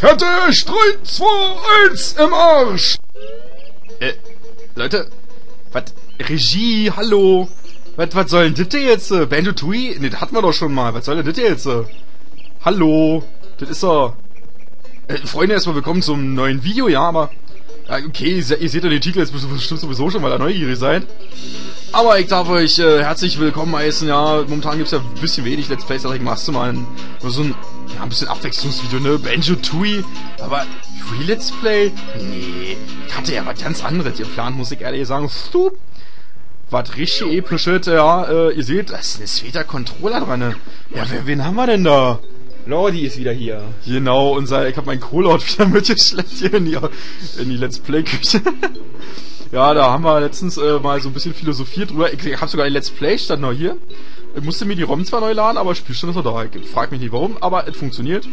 Fertig! 3, 2, 1, im Arsch! Äh, Leute, was? Regie, hallo? Was, was soll denn das jetzt? äh? Banjo Tui? Ne, das hatten wir doch schon mal. Was soll denn das jetzt? äh? Hallo? Das ist doch... Äh, Freunde, erstmal willkommen zum neuen Video, ja, aber... Ja, okay, ihr, se- ihr seht ja den Titel jetzt bestimmt sowieso schon, weil ihr neugierig seid. Aber ich darf euch äh, herzlich willkommen heißen, ja. Momentan gibt's ja ein bisschen wenig Let's Plays, deswegen machst du mal ein, so ein, ja, ein bisschen Abwechslungsvideo, ne? Banjo Tui, aber Free Let's Play? Nee, ich hatte ja was ganz anderes geplant, muss ich ehrlich sagen. Stup. Was richtig episches, ja, äh, ihr seht, da ist ein sweeter Controller dran. ne? Ja, wen haben wir denn da? Lordi ist wieder hier. Genau, unser, ich habe meinen Kohlhaut wieder mitgeschleppt hier in die, in die Let's Play-Küche. ja, da haben wir letztens äh, mal so ein bisschen philosophiert drüber. Ich, ich habe sogar ein Let's Play stand noch hier. Ich musste mir die ROM zwar neu laden, aber Spielstand ist noch da. Ich frag mich nicht warum, aber es funktioniert.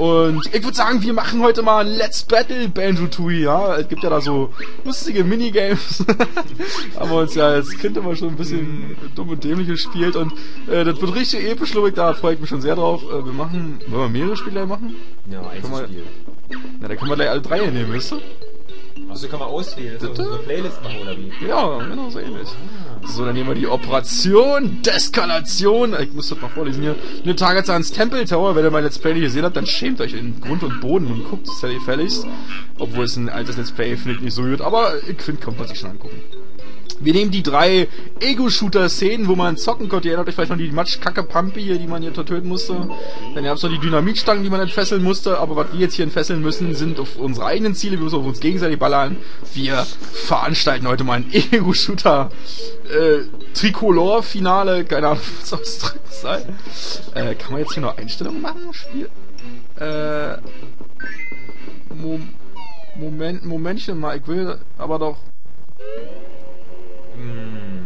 Und ich würde sagen, wir machen heute mal ein Let's Battle Banjo Tooie, ja. Es gibt ja da so lustige Minigames. haben wir uns ja als Kind immer schon ein bisschen dumm und dämlich gespielt und äh, das wird richtig episch, glaube ich, da freue ich mich schon sehr drauf. Äh, wir machen, wollen wir mehrere Spiele machen? Ja, Einzelspiel. Na, da können wir gleich alle drei nehmen, weißt du? Achso, kann man auswählen. So, so eine Playlist machen oder wie? Ja, genau, so ähnlich. So, dann nehmen wir die Operation Deskalation. Ich muss das mal vorlesen hier. Eine Targets ans Temple Tower. Wenn ihr mein Let's Play nicht gesehen habt, dann schämt euch in Grund und Boden und guckt es ja gefälligst. Obwohl es ein altes Let's Play finde ich nicht so gut. Aber ich finde, kommt man sich schon angucken. Wir nehmen die drei Ego-Shooter-Szenen, wo man zocken konnte. Ihr erinnert euch vielleicht noch die Matsch-Kacke-Pampe hier, die man hier töten musste. Dann gab es noch die Dynamitstangen, die man entfesseln musste. Aber was wir jetzt hier entfesseln müssen, sind auf unsere eigenen Ziele. Wir müssen auf uns gegenseitig ballern. Wir veranstalten heute mal ein Ego-Shooter äh, Tricolor-Finale. Keine Ahnung, was ausdrücken soll. Äh, kann man jetzt hier noch Einstellungen machen? Spiel. Äh, Mo Moment, Momentchen mal. Ich will aber doch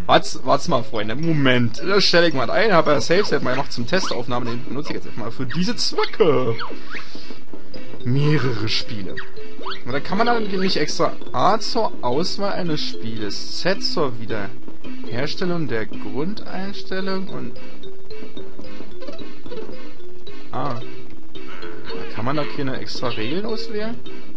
Wart's, wart's mal, Freunde. Moment. Das stelle ich mal ein. Habe ja Safe Set mal gemacht zum Testaufnahme. Den benutze ich jetzt einfach mal für diese Zwecke. Mehrere Spiele. Und dann kann man dann nicht extra A zur Auswahl eines Spieles, Z zur Wiederherstellung der Grundeinstellung und Ah. Da kann man da keine extra Regeln auswählen?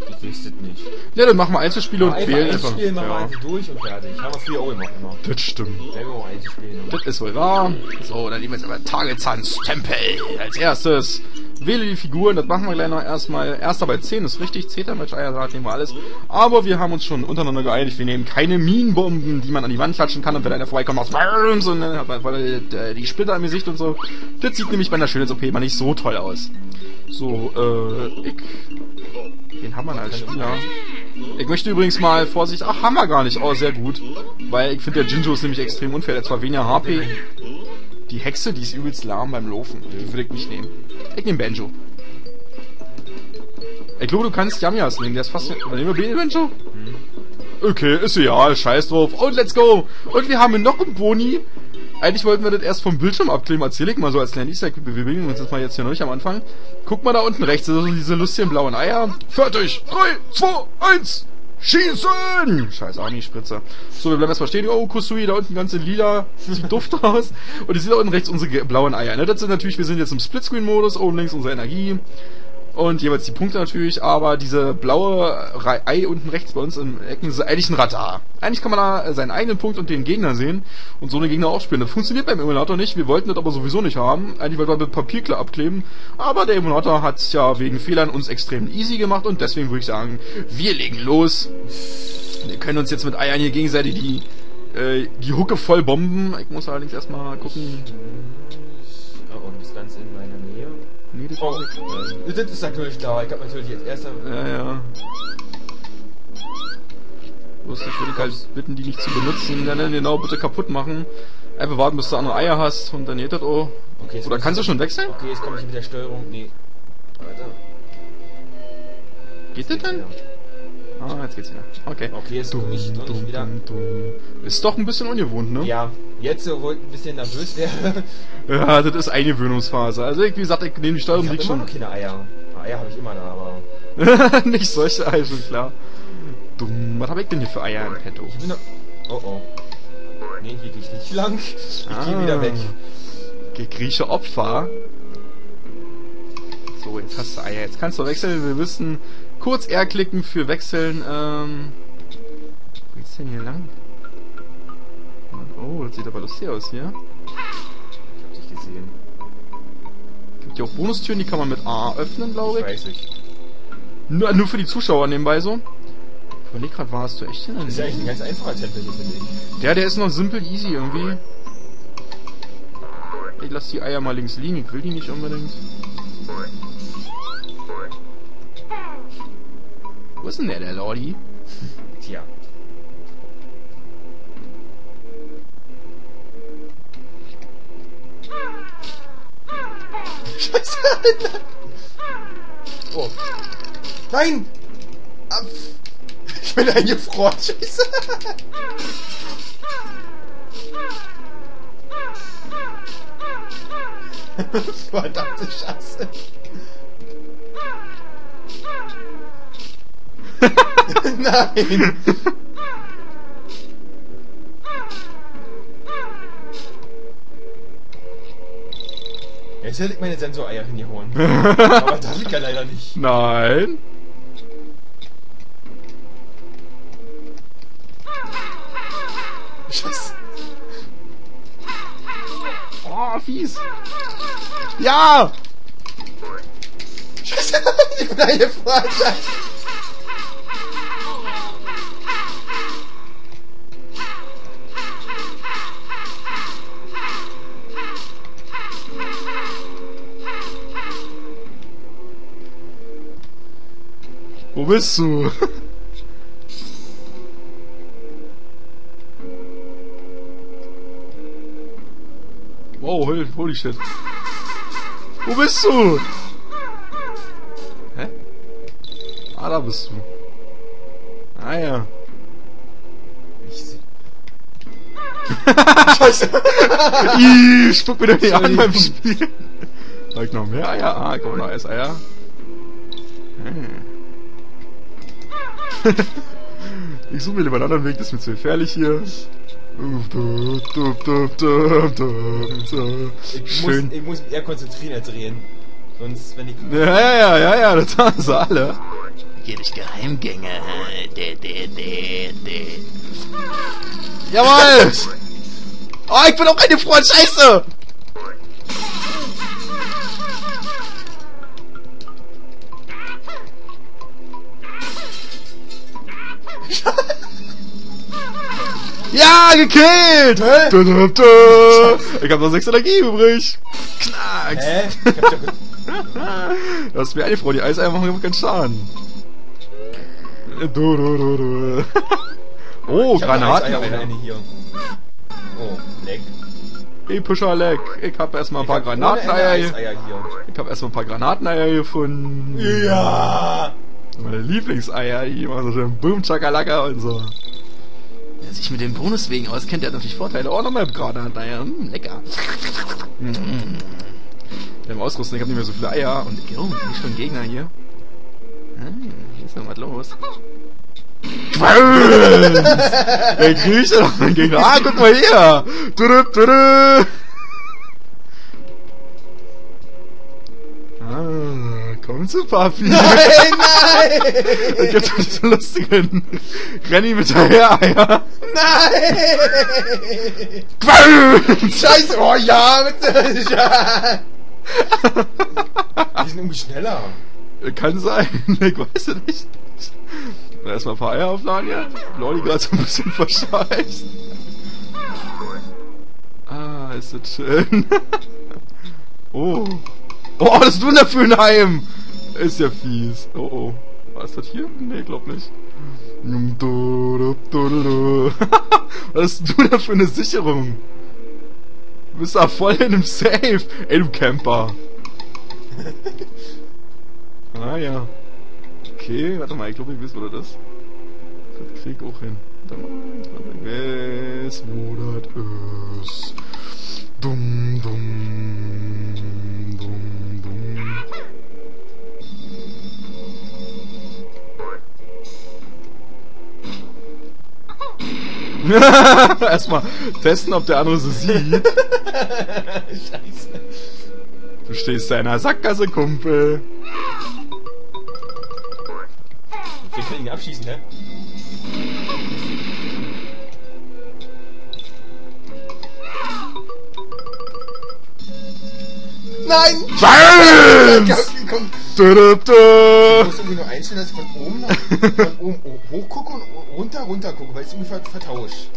Ich es nicht. Ja, dann machen wir Einzelspiele und einfach wählen einfach. Einzelspiel, machen wir Ja. einfach durch und fertig. Haben wir früher auch gemacht immer. Das stimmt. Selber auch Einzelspiel. Das ist wohl wahr. So, dann nehmen wir jetzt aber Targetsans Tempel als erstes. Wähle die Figuren, das machen wir gleich noch erstmal. Erster bei 10 ist richtig, 10. Match, Eiersalat nehmen wir alles. Aber wir haben uns schon untereinander geeinigt, wir nehmen keine Minenbomben, die man an die Wand klatschen kann und wenn einer vorbeikommt, macht's Bams und dann hat man die Splitter im Gesicht und so. Das sieht nämlich bei einer Schönheits-OP mal nicht so toll aus. So, äh, ich... Wen haben wir als Spieler? Ich möchte übrigens mal Vorsicht. Ach, haben wir gar nicht. Oh, sehr gut. Weil ich finde, der Jinjo ist nämlich extrem unfair. Der hat zwar weniger HP. Die Hexe, die ist übelst lahm beim Laufen. Die würde ich nicht nehmen. Ich nehme Banjo. Ich glaube, du kannst Yamias nehmen. Der ist fast... Oder nehmen wir Banjo? Okay, ist egal. Scheiß drauf. Und let's go. Und wir haben noch einen Boni. Eigentlich wollten wir das erst vom Bildschirm abkleben. Erzähl ich mal so als kleinen Easter. Wir bewegen uns jetzt mal jetzt hier noch nicht am Anfang. Guck mal da unten rechts. Das sind diese lustigen blauen Eier. Fertig. 3, 2, 1. Schießen! Scheiß Army-Spritzer. So, wir bleiben erstmal stehen. Oh, Kusui, da unten ganze lila. Sieht duft aus. Und ihr seht da unten rechts unsere blauen Eier. Ne? Das sind natürlich, wir sind jetzt im Splitscreen-Modus. Oben links unsere Energie. Und jeweils die Punkte natürlich, aber diese blaue Rei- Ei unten rechts bei uns im Ecken ist eigentlich ein Radar. Eigentlich kann man da seinen eigenen Punkt und den Gegner sehen und so eine Gegner aufspielen. Das funktioniert beim Emulator nicht, wir wollten das aber sowieso nicht haben. Eigentlich wollten wir mit Papierklar abkleben, aber der Emulator hat ja wegen Fehlern uns extrem easy gemacht und deswegen würde ich sagen, wir legen los. Wir können uns jetzt mit Eiern hier gegenseitig die, äh, die Hucke voll bomben. Ich muss allerdings erstmal gucken. Oh, und das Ganze in. Nee, das Oh, äh, das ist natürlich klar. Ich habe natürlich jetzt erster... Ja, ja. Bloß ich würde halt bitten, die nicht zu benutzen. Ja, ne, genau, bitte kaputt machen. Einfach warten, bis du andere Eier hast und dann geht das oh. Okay, Oder kannst du schon wechseln? Okay, jetzt komme ich mit der Steuerung. Nee. Warte. Geht das dann? Ah, jetzt geht's wieder. Okay. Okay, ich doch nicht wieder. dumm. Ist doch ein bisschen ungewohnt, ne? Ja, jetzt so, wo ich ein bisschen nervös wäre. Ja, das ist Eingewöhnungsphase. Also, ich, wie gesagt, ich nehme die Steuerung Ich habe liegt immer schon. noch keine Eier. Eier habe ich immer da, aber... nicht solche Eier, schon klar. Dumm. Was habe ich denn hier für Eier im Petto? Ich bin noch... Oh oh. Nee, hier gehe ich nicht lang. Ich Ah. gehe wieder weg. Grieche Opfer. So, So, jetzt hast du Eier. Jetzt kannst du wechseln. Wir müssen kurz R klicken für wechseln. Ähm, wo geht's denn hier lang? Oh, das sieht aber lustig aus hier. Ich hab dich gesehen. Gibt ja auch Bonustüren, die kann man mit A öffnen, glaube Ich ich. weiß nicht. Nur, nur für die Zuschauer nebenbei so. Ich überleg grad, warst du echt hin? Das ist ja eigentlich ein ganz einfacher Tempel hier, finde ich. Der, der ist noch simple easy irgendwie. Ich lass die Eier mal links liegen, ich will die nicht unbedingt. Wo ist denn der, der Lordi? Tja. Scheiße, Alter. Oh. Nein! Ich bin eingefroren, scheiße. Verdammte Scheiße. Nein! Jetzt hätte ich meine Sensoreier hingehauen. Aber darf ich ja leider nicht. Nein. Scheiße. Oh, fies. Ja! Scheiße. Ich bin eingefroren, bist du? Wow, holy, holy shit. Wo bist du? Hä? Ah, da bist du. Ah ja. Ich seh. Scheiße. Ih, spuck mir doch nicht an beim Spiel. Soll ich noch mehr Eier? Ah, komm, noch Eier. Hm. ich suche mir lieber einen anderen Weg, das ist mir zu gefährlich hier. Ich muss, Schön. ich muss mich eher konzentrieren als reden. Sonst, wenn ich. Ja, ja, ja, ja, ja, das haben sie alle. Hier durch Geheimgänge. De, de, de, de. Jawoll! Oh, ich bin auch eine Freund, scheiße! Ja, gekillt! Hä? Du, du, du. Ich hab noch 6 Energie übrig. Knacks. Hä? Ich hab Du hast mir eine Frau, die Eiseier machen keinen Schaden. Du, du, du, du. Oh, Ich hab Granaten. Ohne Ende hier. Oh, leck. Epischer Leck. Ich hab erstmal ein paar hab Granateneier hier. Ich hab erstmal ein paar Granateneier gefunden. Ja! Meine Lieblingseier, die immer so schön Boom Chakalaka und so. Wer sich mit den Bonuswegen auskennt, der hat natürlich Vorteile. Oh, nochmal Granateneier. Hm, lecker. Mm. Wir haben Ausrüstung, ich hab nicht mehr so viele Eier. Und oh, sind schon Gegner hier. Hm, hier ist noch was los. Wer kriegt denn noch einen Gegner? Ah, guck mal hier! Tudu, tudu. Ah, komm zu Papi. Nein, nein! Es gibt doch diese lustigen Renny mit Eier. Nein! Scheiße! Oh ja, bitte! Ja! Die sind irgendwie schneller. Kann sein, ich weiß es nicht. Erstmal ein paar Eier aufladen, ja. Lolli gerade so ein bisschen verscheißt. Ah, ist das schön. oh. Oh, das Wunderfühlenheim! Ist ja fies. Oh, oh. War ist das hier? Nee, glaub nicht. Was hast du da für eine Sicherung? Du bist da voll in einem Safe. Ey, du Camper. ah, ja. Okay, warte mal, ich glaube, ich weiß, wo das ist. Das krieg ich auch hin. Warte mal, ich weiß, wo das ist. Dumm, dumm, Erstmal testen, ob der andere so sieht. Scheiße. Du stehst da in einer Sackgasse, Kumpel. Wir können ihn abschießen, hä? Nein! Bams! Ja, komm. Dödöp, Du musst irgendwie nur einstellen, dass ich von oben, nach, von oben hoch gucke und runter, runter gucke, weil es ungefähr vertauscht.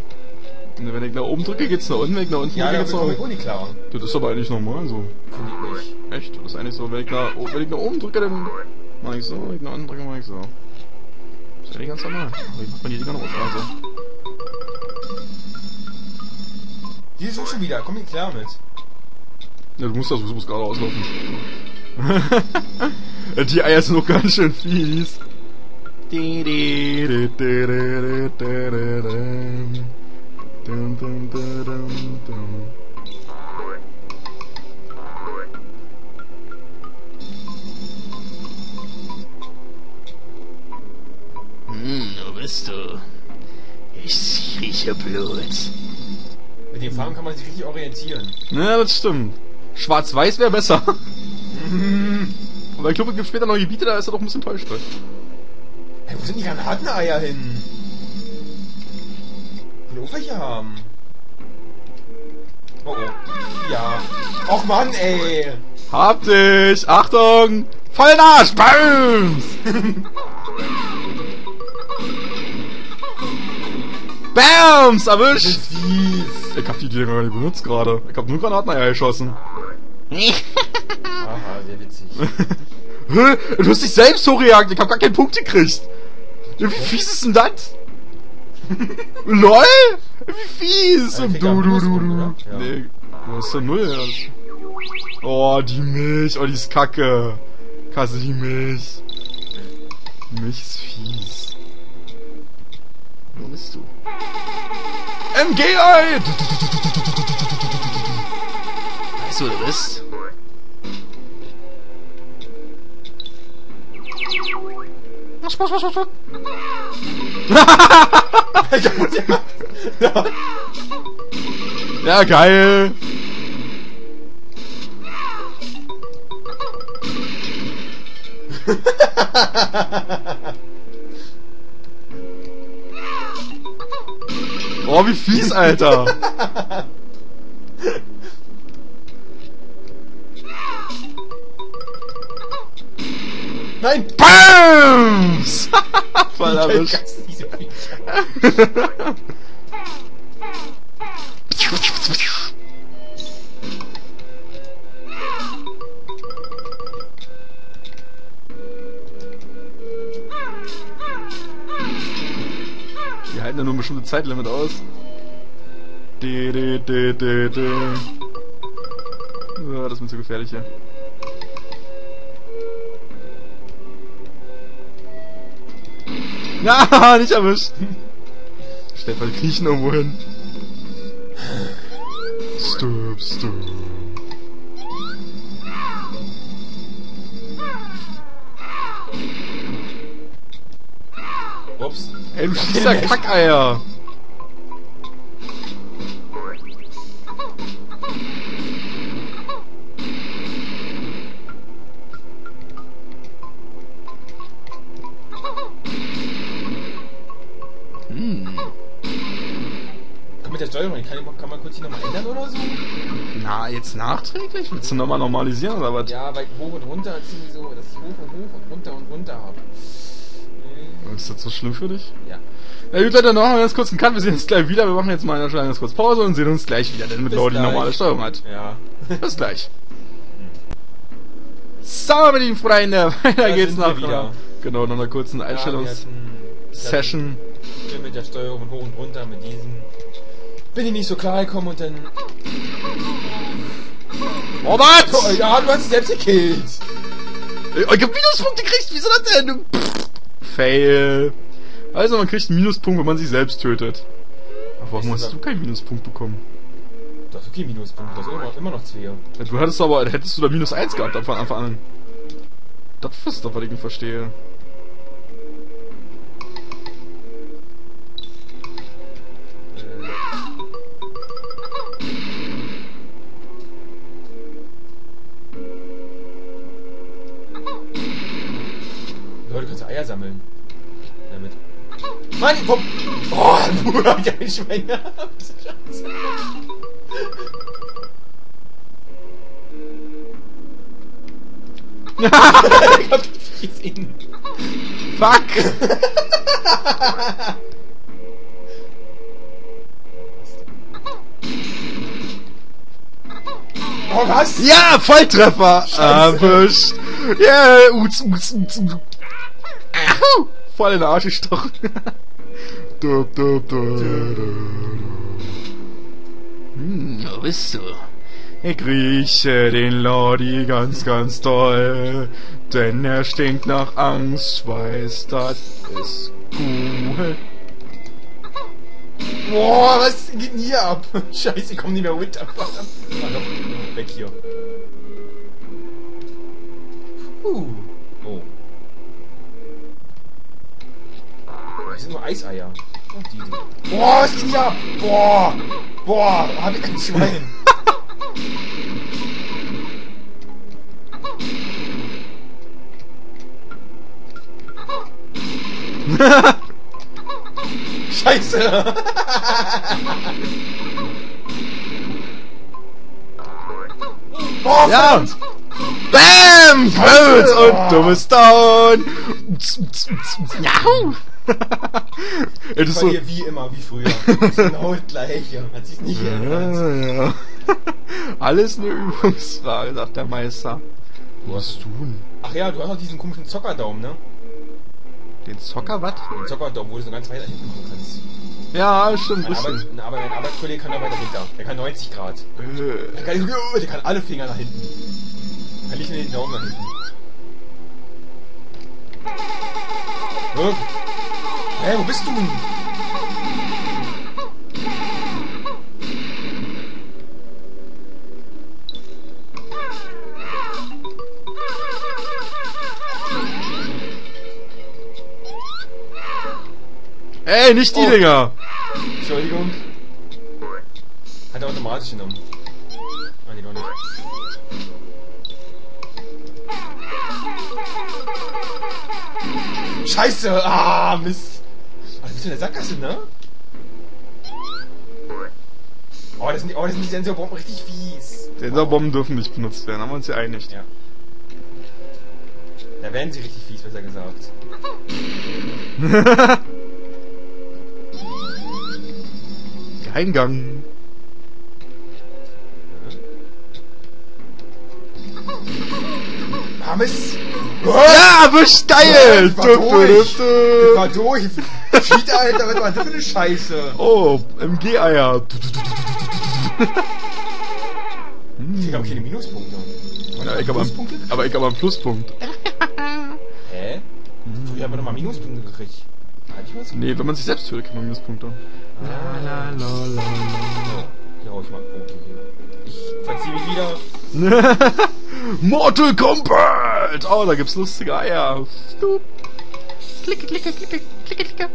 Wenn ich nach oben drücke, geht's nach unten, wenn ich nach unten Ja, drücke, geht's nach oben. nicht klar. Das ist aber eigentlich normal so. Finde ich nicht. Echt? Das ist eigentlich so, wenn ich nach, oh, wenn ich nach oben drücke, dann mach ich so, wenn ich nach unten drücke, mach ich so. Das ist eigentlich ganz normal. Aber ich mach mal die Dinger noch aus, also. Die ist auch schon wieder, komm ich klar mit. Ja, du musst das, du musst gerade auslaufen. Die Eier sind noch ganz schön fies. Hm, wo bist du? Ich rieche Blut. Mit den Farben kann man sich richtig orientieren. Ja, das stimmt. Schwarz-Weiß wäre besser. Aber ich glaube, es gibt später noch Gebiete, da ist er doch ein bisschen täuscht. Hey, wo sind die Granateneier hin? Auch welche haben. Oh oh. Ja. Och Mann, ey. Hab dich! Achtung! Voll Arsch! Bams! Bams! Erwischt! Ich hab die Dinger gar nicht benutzt gerade. Ich hab nur Granateneier geschossen. Aha, sehr witzig. Hä? Du hast dich selbst hochgejagt. Ich hab gar keinen Punkt gekriegt. Ja, Wie fies ist denn das? LOL? Wie fies? Ja, du, du, du, du. oder? Ja. Nee, du hast ja null. ja. Oh, die Milch. Oh, die ist kacke. Kasse die Milch. Die Milch ist fies. Wo bist du? MG-Ei! Weißt du, wo du bist? Spuck, Spuck, Spuck, Spuck. ja. ja, geil. oh, wie fies, Alter. Nein! Bams! Voll erwischt. Die halten ja nur ein bestimmtes Zeitlimit aus. De, de, de, de, de. Ja, das ist mir zu gefährlich hier. Na, nicht erwischt. Stefan kriechen irgendwo hin. Stirb, stirb. Ups. Ey, du schießt ja Kackeier. Steuerung, kann, ich- kann man kurz die nochmal ändern oder so? Na, jetzt nachträglich? Willst du nochmal normalisieren oder was? Ja, weil hoch und runter ist irgendwie so, dass ich hoch und hoch und runter und runter habe. Ist das so schlimm für dich? Ja. Na gut, Leute, dann machen wir ganz kurz einen Cut. Wir sehen uns gleich wieder. Wir machen jetzt mal eine ganz kurz Pause und sehen uns gleich wieder, denn mit Laura die normale Steuerung hat. Ja. Bis gleich. So, meine lieben Freunde, weiter Da geht's nach wieder. Genau, nach einer kurzen Einstellungs-Session. Hier mit der Steuerung hoch und runter, mit diesen. Bin ich nicht so klar gekommen und dann. Oh, Oh, ja, du hast dich selbst gekillt. Ich hab Minuspunkte gekriegt, wieso das denn? Pff, Fail. Also, man kriegt einen Minuspunkt, wenn man sich selbst tötet. Aber warum Ist hast das- du keinen Minuspunkt bekommen? Du hast okay Minuspunkte, du hast immer, immer noch zwei. Ja, Du hattest aber, hättest du da minus 1 gehabt von Anfang an. Das ist doch, was ich nicht verstehe. Eier sammeln. Damit. Mann, komm! Oh, Bruder, hab ich ein Schwein gehabt. Scheiße. ich hab dich gesehen. Fuck! Oh, was? Ja, Volltreffer! Erwischt! Yeah, uts, uts, uts, uts. Au! Voll in den Arsch gestochen. Dup, dup, dup. Hm, wo bist du? Ich rieche den Lordi ganz, ganz toll, denn er stinkt nach Angst, weiß, das ist cool. Boah, was geht denn hier ab? Scheiße, ich komm nicht mehr runter. Verdammt. Ah, doch. Weg hier. Puh. Das sind nur Eiseier. Die, die. Boah, was geht hier ab? Boah. Boah, hab ich ein Schwein. Scheiße. Boah, Ja! verdammt. Bam! Bös und du bist down! Jau! Ey, das ist Bei so... dir wie immer, wie früher. Das ist genau das gleiche. Hat sich nicht geändert. Ja, ja. Alles eine Übungsfrage, sagt der Meister. Was tun? Ach ja, du hast auch diesen komischen Zockerdaumen, ne? Den Zocker, was? Den Zockerdaumen, wo du so ganz weit nach hinten machen kannst. Ja, stimmt, Mein, Arbeit, richtig. ein Arbeit, mein Arbeitskollege kann da weiter runter. Der kann 90 Grad. Äh, Der kann, der kann alle Finger nach hinten. Kann nicht nur den Daumen nach hinten. Wirk. Hä, wo bist du denn? Ey, nicht die Oh. Dinger! Entschuldigung. Hat er automatisch genommen. Ah, nee, doch nicht. Scheiße! Ah, Mist! Bist in der Sackgasse, ne? Oh, das sind die, oh, das sind die Sensorbomben richtig fies. Sensorbomben dürfen nicht benutzt werden, haben wir uns ja einig. Ja. Da werden sie richtig fies, besser gesagt. Geheimgang. Ah, Mist! Ja, erwischt, geil! Ich war Du, durch. du, Ich du, war durch! Cheat, Alter, was war das für eine Scheiße? Oh, MG-Eier. Ich habe keine Minuspunkte. Ja, ich hab einen, Pluspunkte? aber ich habe einen Pluspunkt. Hä? Früher haben wir doch mal Minuspunkte gekriegt. Hatte ich was? Nee, wenn man sich selbst tötet, kann man Minuspunkte. La, la, la, la, hier hau ich mal Punkte hier. Ich verziehe mich wieder. Mortal Kombat! Oh, da gibt's lustige Eier. Stup. Klicke, klicke, klicke, klicke, klicke.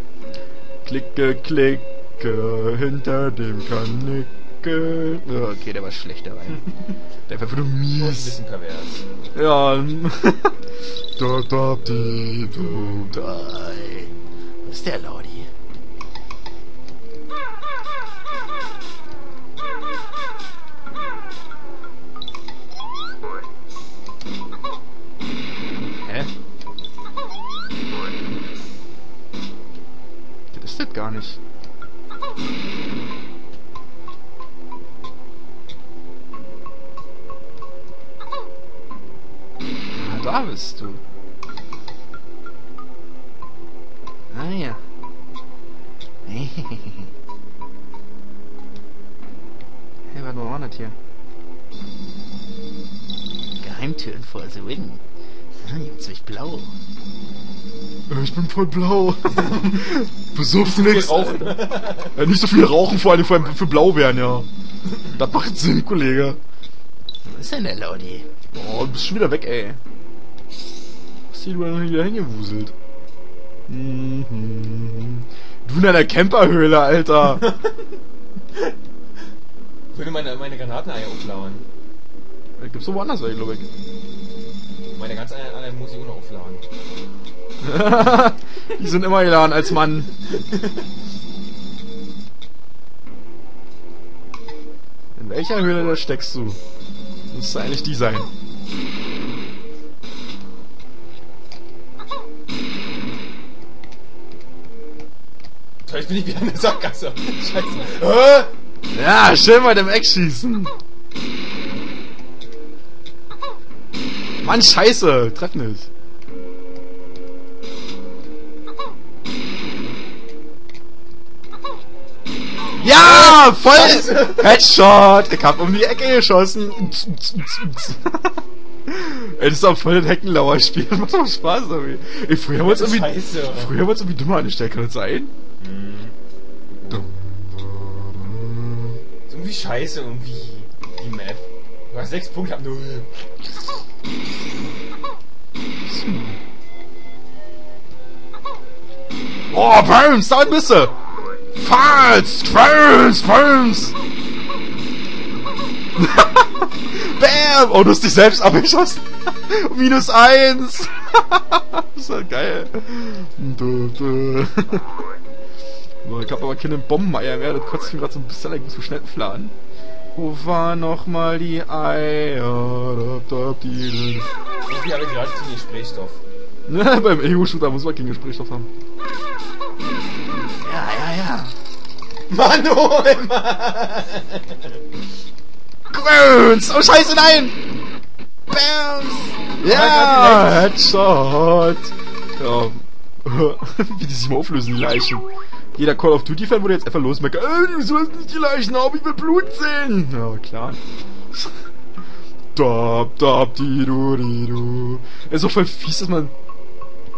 Klicke, klicke, hinter dem Kanicke. Okay, der war schlecht dabei. Der war für du Und ein mies. bisschen pervers. Ja. da, da, di, du, da. Wo ist der Lordi? Nicht. Da bist du. Voll blau. Nix. rauchen. Äh, nicht so viel rauchen, vor allem für, für blau werden, ja. Das macht Sinn, Kollege. Wo ist denn der Lordi? Oh, du bist schon wieder weg, ey. Was ist hier denn wieder hingewuselt? Mhm. Du in deiner Camperhöhle, Alter. Ich würde meine, meine Granateneier aufladen. Das gibt's so woanders, glaube ich. Meine ganz anderen anderen muss ich auch noch aufladen. Die sind immer geladen als Mann. In welcher Höhle da steckst du? Müsste eigentlich die sein. Jetzt bin ich wieder in der Sackgasse. Scheiße. Ja, schön bei dem Eck schießen. Mann, scheiße. Treff nicht. Ja, voll. Headshot. Ich hab um die Ecke geschossen. Ey, das ist auch voll das Heckenlauer-Spiel. Das macht doch Spaß irgendwie. Ey, früher haben wir uns irgendwie, Scheiße. früher haben wir uns irgendwie dümmer angestellt. Kann das sein? Dumm. Ist irgendwie scheiße, irgendwie. Die Map. Du hast sechs Punkte, ich hab null. Oh, Burns, damit Falls! Burns! Burns! Bam! Oh, du hast dich selbst abgeschossen. Minus eins. das ist ja geil. Du, du. So, ich hab aber keine Bombeneier mehr. Das kotzt mich gerade so ein bisschen like, zu schnell fladen. Wo waren nochmal die Eier? Da, da, die, habe ich gerade keinen Gesprächsstoff. da. Beim Ego-Shooter muss man keinen Gesprächsstoff haben. Mann, oh Mann! Gröns! Oh scheiße, nein! Bams! Ja, Headshot! Ja. Wie die sich mal auflösen, die Leichen. Jeder Call of Duty-Fan würde jetzt einfach losmeckern. Ey, du sollst nicht die Leichen haben, ich will Blut sehen! Ja, klar. Dab, dab, di, du, di, du. Ist doch voll fies, dass man...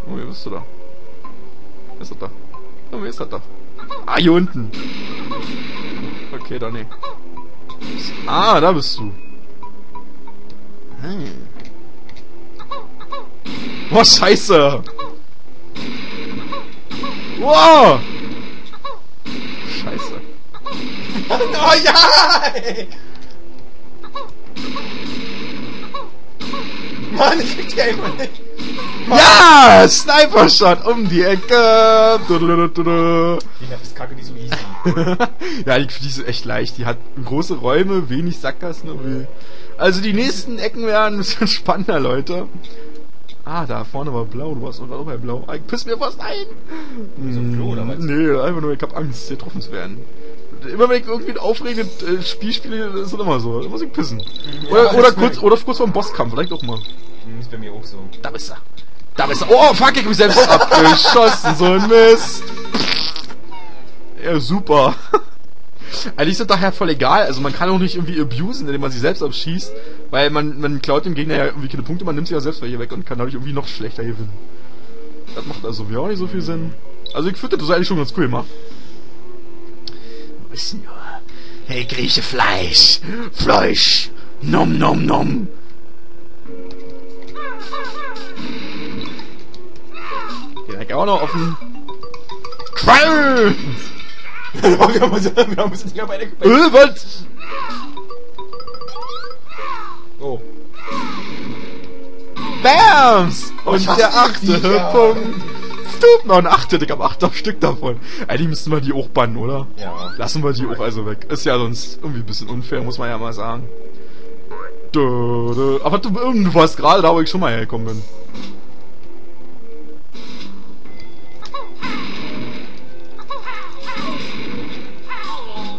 Oh, wer bist du da? Wer ist das da? Oh, wer ist das da? Ah, hier unten. Okay, da nicht. Ah, da bist du. Hm. Oh, scheiße. Wow. Scheiße. Oh ja! Mann, ich krieg die einfach nicht. Ja, Sniper-Shot um die Ecke. Dududududu. Die Map ist kacke, die ist so easy. ja, die, die ist echt leicht. Die hat große Räume, wenig Sackgassen. irgendwie. Also die nächsten Ecken werden ein bisschen spannender, Leute. Ah, da vorne war blau. Du warst auch bei blau. Ich piss mir fast ein. So Flo, oder was? Nee, einfach nur, ich hab Angst, getroffen zu werden. Immer wenn ich irgendwie ein aufregendes äh, Spiel spiele, ist es immer so. Da muss ich pissen. Oder, das oder, ist kurz, oder kurz vor dem Bosskampf, vielleicht auch mal. Hm, Ist bei mir auch so. Da bist er. Da bist er. Oh, fuck, ich hab mich selbst abgeschossen. So ein Mist. Ja, super. Eigentlich ist das daher voll egal. Also man kann auch nicht irgendwie abusen, indem man sich selbst abschießt. Weil man, man klaut dem Gegner ja irgendwie keine Punkte, man nimmt sich ja selbst welche weg und kann dadurch irgendwie noch schlechter gewinnen. Das macht also mir auch nicht so viel Sinn. Also ich finde das ist eigentlich schon ganz cool gemacht. Wo ist denn nur? Hey, grieche Fleisch. Fleisch. Nom, nom, nom. Ich auch noch offen. Quell! wir haben uns, wir haben uns nicht mehr beide Äh, was? Oh. Bams! Oh, Und der achte. Punkt. Stup, noch ein achte, ich hab acht Stück davon. Eigentlich müssten wir die auch bannen, oder? Ja. Lassen wir die auch also weg. Ist ja sonst irgendwie ein bisschen unfair, muss man ja mal sagen. Aber du, du warst gerade da, wo ich schon mal hergekommen bin.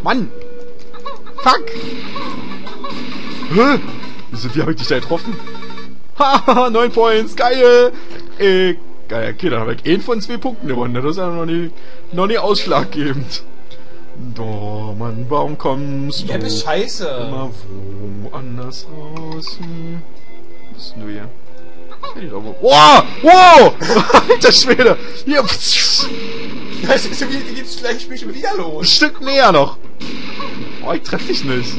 Mann! Fuck! Hä? Wieso, wie hab ich dich da getroffen? Haha, 9 Points, geil! Äh, geil, okay, dann habe ich einen von zwei Punkten gewonnen. Das ist ja noch nie, noch nie ausschlaggebend. Oh, Mann, warum kommst du Map ist scheiße. immer woanders raus? Hm. Wo bist denn du hier? Wow! Wow! Alter Schwede! Hier, Das ist geht's gleich Spiel schon wieder ein los? Stück näher noch. Oh, ich treff dich nicht.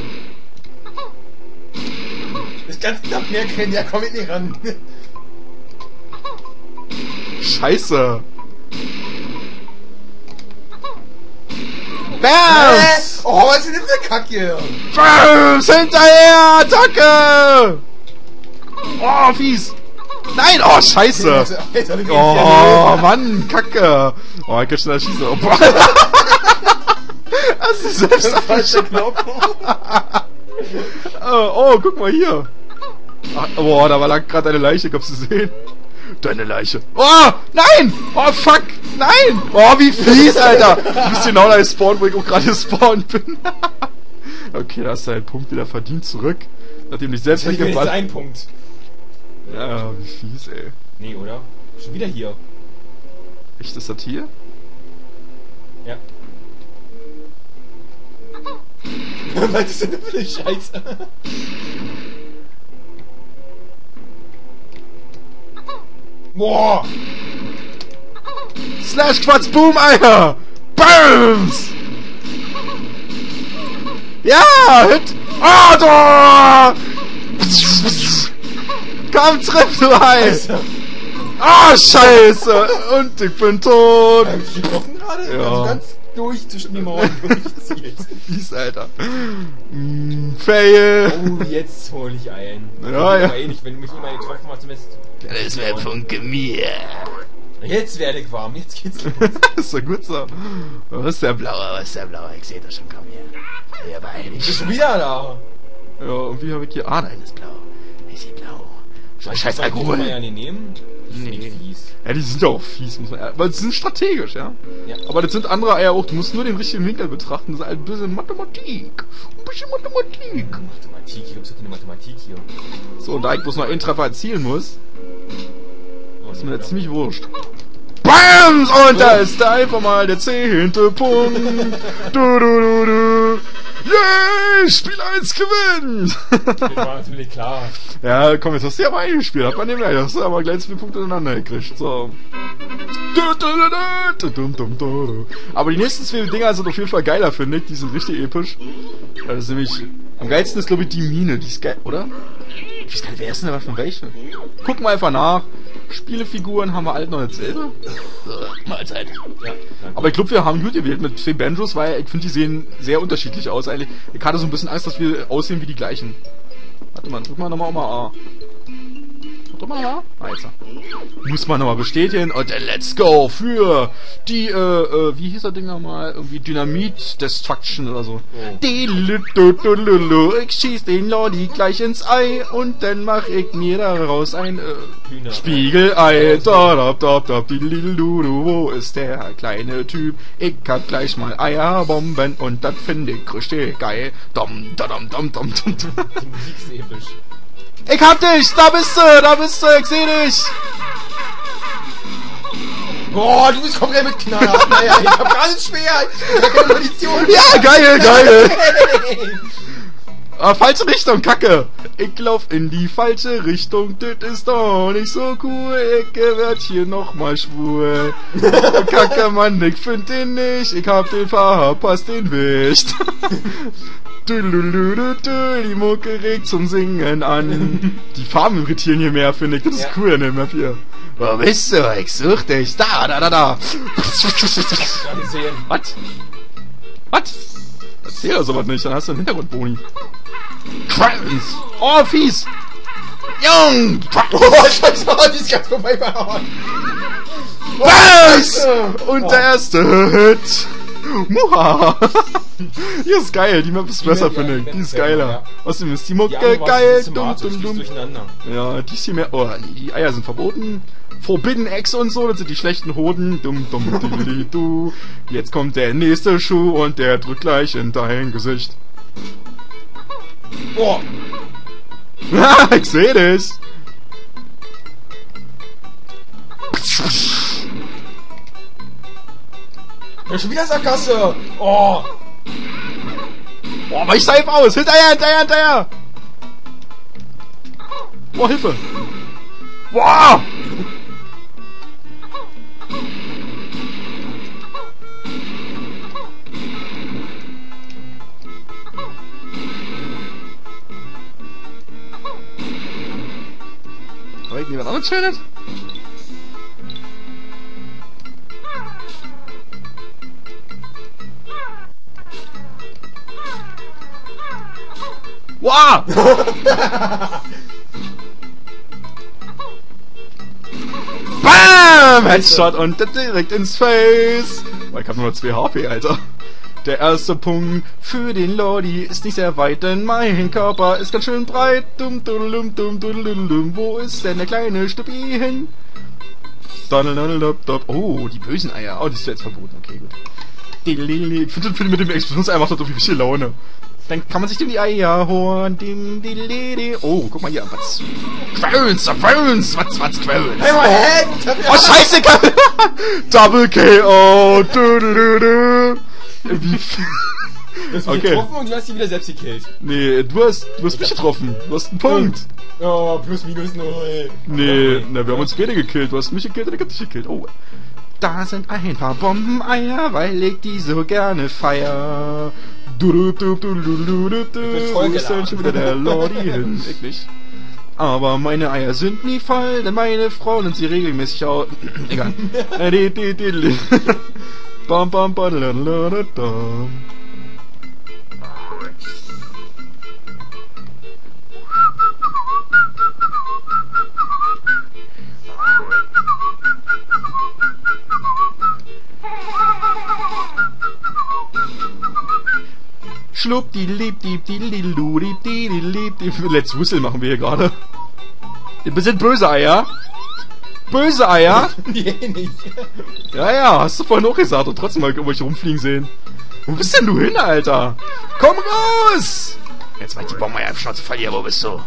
Das ist ganz knapp mehr kennen, ja, komm ich nicht ran. Scheiße. Hä? Bams! Oh, was ist denn für eine Kacke? Bams! Hinterher! Attacke! Oh, fies! Nein, oh, scheiße. Oh, Mann, Kacke. Oh, ich kann schneller schießen. Oh, boah. Hast du selbst nicht. Falscher Knopf. Oh, oh, guck mal hier. Ach, boah, da war lag gerade eine Leiche, kannst du sehen? Deine Leiche. Oh, nein! Oh, fuck! Nein! Oh, wie fies, Alter! Du bist genau da gespawnt, wo ich auch gerade gespawnt bin. okay, da hast du einen Punkt wieder verdient zurück. Nachdem du dich selbst Ich will jetzt einen Punkt. Ja, wie fies, ey. Nee, oder? Schon wieder hier. Echt, ist das hier? Ja. Was ist denn das für eine Scheiße? Boah! Slash Quatsch Boom Eier! Bams! Ja! Hit! Ah, da! Komm, triff du Ei! Scheiße. Ah, scheiße! Und ich bin tot! Hab ich getroffen gerade? Ja. Also ganz durch zwischen die Mauern durchzielt. Fies, Alter. Mm, fail! Oh, jetzt hol ich ein. Ja, ja. Eh nicht, wenn du mich immer getroffen hast, zumindest. Das mir Funke mir. Jetzt werde ich warm, jetzt geht's los. ist doch gut so. Was ist der Blau? Blauer, was ist der Blauer? Ich seh das schon, komm hier. Ja, beeil Du bist wieder da. Ja, irgendwie habe ich hier... Ah, nein. Dein ist blau. Ich sehe blau. So scheiß ich die ja Alkohol. nicht nehmen? Die sind Nee. fies. Ja, die sind ja auch fies, muss man... Weil sie sind strategisch, ja? Ja. Aber das sind andere Eier auch. Du musst nur den richtigen Winkel betrachten. Das ist ein bisschen Mathematik. Ein bisschen Mathematik. Mathematik, hier gibt's doch keine Mathematik hier. So, und da ich bloß noch einen Treffer erzielen muss, Oh, ist mir das ziemlich wurscht. BAMS! Und da ist einfach mal der zehnte Punkt. Du, du, du, du. Yay! Spiel 1 gewinnt! Das war natürlich klar. ja, komm, jetzt hast du ja mal eingespielt. Hat man nicht mehr. Hast du aber gleich zwei Punkte ineinander gekriegt. So. Aber die nächsten zwei Dinger sind auf jeden Fall geiler, finde ich. Die sind richtig episch. Das ist nämlich... Am geilsten ist, glaube ich, die Mine. Die ist geil, oder? Ich nicht, wer ist denn da von welche? Gucken wir einfach nach. Spielefiguren haben wir alle noch dasselbe. Mahlzeit. Ja. Aber ich glaube, wir haben gut gewählt mit zwei Banjos, weil ich finde, die sehen sehr unterschiedlich aus eigentlich. Ich hatte so ein bisschen Angst, dass wir aussehen wie die gleichen. Warte mal, drück mal nochmal mal A. Drück mal nochmal A. Ah, jetzt. Muss man nochmal bestätigen. Und dann let's go für die, äh, äh, wie hieß das Ding nochmal? Irgendwie Dynamit Destruction oder so. Oh. Ich schieß den Lolli gleich ins Ei und dann mach ich mir daraus ein, äh. Spiegelei, da, da, da, da, wo ist der kleine Typ? Ich hab gleich mal Eierbomben und das finde ich richtig geil. Dom, da, dom, dom, dom, dom, dom. Die Musik ist episch. Ich hab dich, da bist du, da bist du, ich seh dich. Boah, du bist komplett mit Knallhart. Naja, ich hab nicht schwer. Ich hab keine Munition. Ja, geil, geil. Ah, falsche Richtung, Kacke. Ich lauf in die falsche Richtung, das ist doch nicht so cool. Ich werd hier nochmal schwul. Kacke, Mann, ich find den nicht. Ich hab den verpasst, den Wicht. Die Mucke regt zum Singen an. Die Farben irritieren hier mehr, finde ich. Das ist Ja. cool an der Map hier. Wo bist du? Ich such dich. Da, da, da, da. Was? Was? Erzähl doch sowas nicht, dann hast du einen Hintergrundboni. Crabs! Oh, fies! Jung! Oh, scheiße, die ist ganz vorbei bei. Was? Und Oh. der erste Hit! Muha! Die ist geil, die Map ist besser, Map, finde ich. die Die ist geiler. ja. Außerdem ist die Die Mucke geil. die ist dum, dum. durcheinander. Ja, die ist hier mehr. Oh, nee, die Eier sind verboten. Forbidden Eggs und so, das sind die schlechten Hoden. Dumm, dumm, diddly, du. Jetzt kommt der nächste Schuh und der drückt gleich in dein Gesicht. Boah, ich seh dich. Ja, schon wieder Sackgasse. Oh, Boah, weich safe aus. Hinterher, hinterher, hinterher. Boah, Hilfe. Boah. Wait, niemand anderes schönes? Wow! Bam, Headshot und direkt ins Face. Weil ich hab nur noch 2 HP, Alter. Der erste Punkt für den Lordi ist nicht sehr weit, denn mein Körper ist ganz schön breit. Dum, dum, dum, dum, Wo ist denn der kleine Stubbi hin? Oh, die bösen Eier. Oh, die ist jetzt verboten. Okay, gut. Ich finde mit dem Explosionsei macht doch richtig Laune. Dann kann man sich dem die Eier holen. Dim, di, di, di. Oh, guck mal hier. Was? Quellens, Quellens. Was, was, Quellens. Hey, Head! Oh, scheiße. Double KO. Du, du, du, du. Wie viel? Du hast mich Okay. getroffen und du hast dich wieder selbst gekillt. Nee, du hast, du hast mich getroffen. Du hast einen Punkt. Oh, plus minus null. Nee, na, wir haben uns beide gekillt. Du hast mich gekillt und ich hab dich gekillt. Oh. Da sind ein paar Bombeneier, weil ich die so gerne feier. Du, du, du, du, du, du, du, du. bist Wo voll ist denn geladen. schon wieder der Lordi hin? Ich nicht. Aber meine Eier sind nie voll, denn meine Frau nimmt sie regelmäßig aus. Egal. Äh. Bam, bam, bam, la, la, la, da. Schlupp, die lieb, die, die, die, lu, die, die, die, lieb, die. Let's Whistle machen wir hier gerade. Wir sind böse Eier. Böse Eier? Nee, nicht. Ja, ja, hast du vorhin auch gesagt und trotzdem mal irgendwelche rumfliegen sehen. Wo bist denn du hin, Alter? Komm raus! Jetzt mal die Bombeneier im Schnauze verlieren, wo bist du?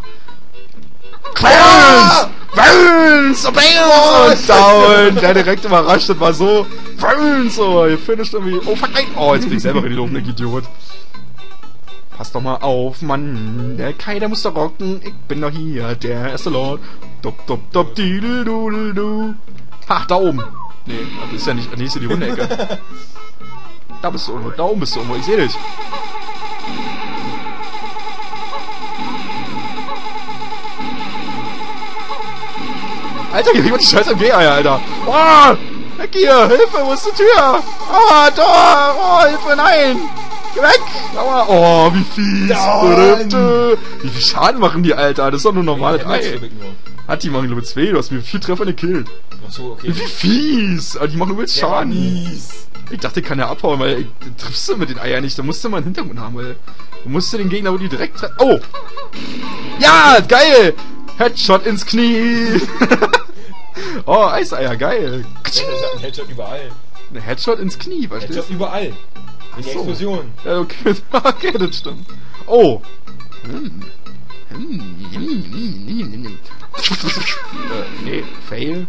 Oh, bam! Und down! Der direkt überrascht, das war so. Quellens! Oh, ihr finisht irgendwie. Oh, fuck, nein! Oh, jetzt bin ich selber gelaufen, der Idiot. Pass doch mal auf, Mann. Der Kai, der muss doch rocken. Ich bin doch hier, der erste Lord. Dop, dop, dop, du. Ach, da oben. Nee, das ist ja nicht, nee, ist ja die runde Ecke. Da bist du irgendwo, da oben bist du irgendwo, ich sehe dich. Alter, hier jemand die scheiß MG-Eier, Alter. Oh, weg hier, Hilfe, wo ist die Tür? Oh, Tor, oh, Hilfe, nein. Geh weg. Aua. Oh, wie fies. Wie viel Schaden machen die, Alter? Das ist doch nur zurück nur. Hat die machen Level 2, du hast mir vier Treffer gekillt. Ach so, okay. Wie fies. Aber die machen übelst Schaden. mies. Ich dachte, ich kann ja abhauen, weil ich, triffst du mit den Eiern nicht. Da musst du mal einen Hintergrund haben, weil du musst den Gegner, wo die direkt treffen. Oh! Ja, geil! Headshot ins Knie! oh, Eiseier, geil! Ein Headshot überall. Ein Headshot ins Knie, verstehst Headshot du? überall. In der so. Explosion. Ja, okay, okay, das stimmt. Oh! Hm. äh, nee, fail.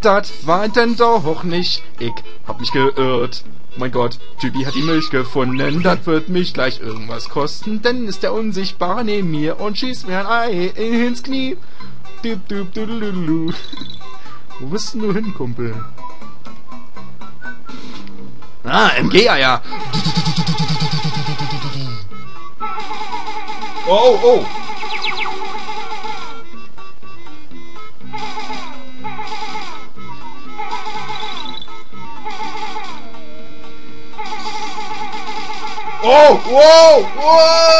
Das war denn doch nicht. Ich hab mich geirrt. Mein Gott, Typi hat die Milch gefunden. Das wird mich gleich irgendwas kosten. Denn ist der unsichtbar neben mir und schießt mir ein Ei ins Knie. Dup, dup, dudelulu. Wo bist denn du hin, Kumpel? Ah, MG-Eier. Oh, oh, oh. Wow, wow.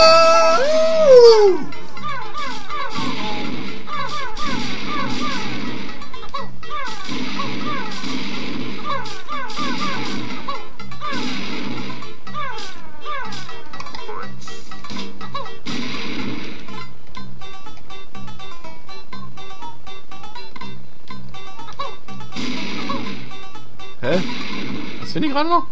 Hä? Was sind die gerade noch?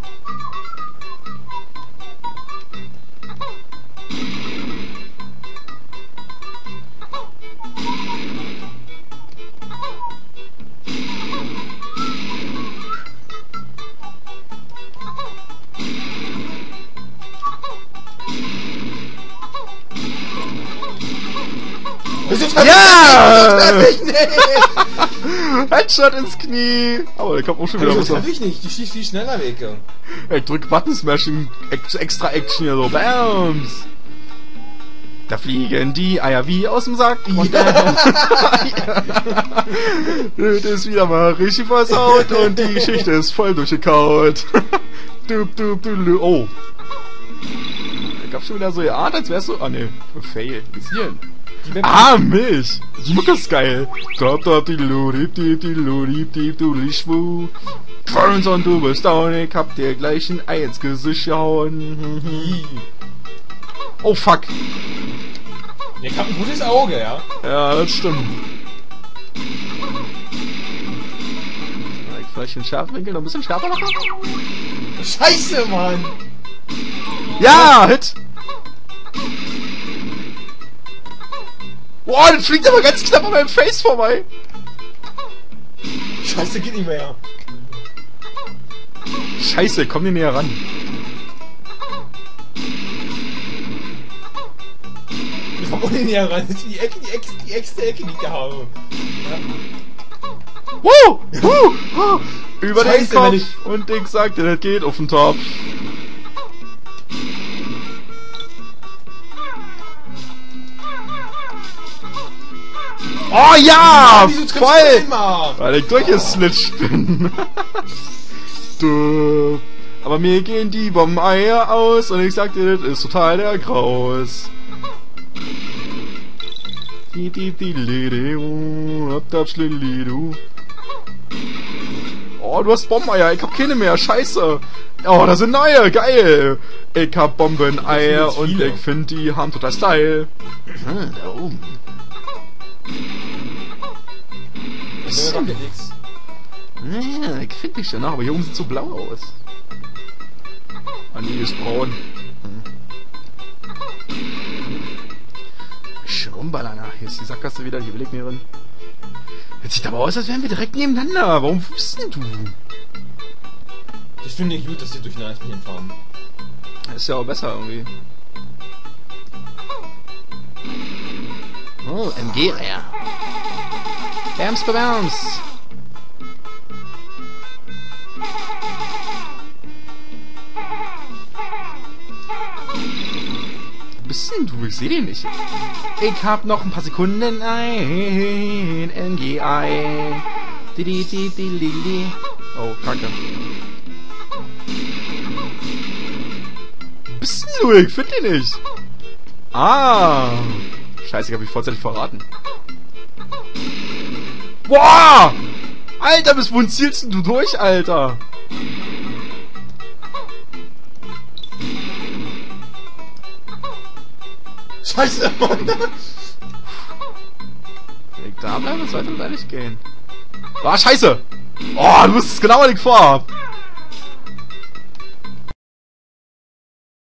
Wieso treff ich Ja! nicht? Ich nicht? Headshot ins Knie. Aber der kommt auch schon wieder Wieso was treff auf. ich nicht? Die schießt viel schneller weg. ja. Ich drück Button Smashing, ex- extra Action hier so. Bams! Da fliegen die Eier wie aus dem Sack. Und das ist wieder mal richtig versaut und die Geschichte ist voll durchgekaut. dup, dup, du, du. Oh. Da gab's schon wieder so geahnt, als wärst du. Ah ne, Fail. Was Ah, Milch. Die Mucke ist geil. Dop, dop, die lu, dip, dip, die lu, dip, dip, du, li, schwu. Burns und du bist down, ich hab dir gleich ein Ei ins Gesicht gehauen. Oh, fuck. Der hat ein gutes Auge, ja. Ja, das stimmt. Vielleicht den Scharfwinkel noch ein bisschen schärfer machen? Scheiße, Mann! Ja, Hit! Boah, das fliegt aber ganz knapp an meinem Face vorbei. Scheiße, geht nicht mehr. Scheiße, komm dir näher ran. Ich komm ohne näher ran. Das ist die Ecke, die Ecke, die ärgste Ecke, die ich da habe. Woo! Woo! Ah, Über den Scheiße, Kopf. wenn ich- Und ich sagte, das geht auf den Topf. Oh ja! Wieso triffst du Voll! Weil ich durchgeslitscht bin. du. Aber mir gehen die Bombeneier aus und ich sag dir, das ist total der Graus. Die, die, die, lidu, ab, ab, schlilidu. Oh, du hast Bombeneier, ich hab keine mehr, scheiße. Oh, da sind neue, geil. Ich hab Bombeneier und ich find die haben total Style. Ah, da oben. Nix. Ja, ich finde dich schon, aber hier oben sieht so blau aus. Ah, nee, ist braun. Hm. Schrumballana, hier ist die Sackgasse wieder, hier will ich mir rein. Jetzt sieht aber aus, als wären wir direkt nebeneinander. Warum wussten du? Das finde ich gut, dass die durcheinander spielen fahren. Ist ja auch besser irgendwie. Oh, MG-Eier. Bams, Bams. Denn du? Ich seh den nicht. Ich hab noch ein paar Sekunden ein MG-Ei. Di, di, di, di, li, li. Oh, kacke. bist denn du? Ich find den nicht. Ah. Scheiße, ich hab mich vorzeitig verraten. Boah! Alter, bis wohin zielst du durch, Alter? Scheiße, Mann! Wenn ich da bleibe, sollte das ehrlich gehen. Ah, scheiße! Oh, du wusstest genau, was ich vorhab.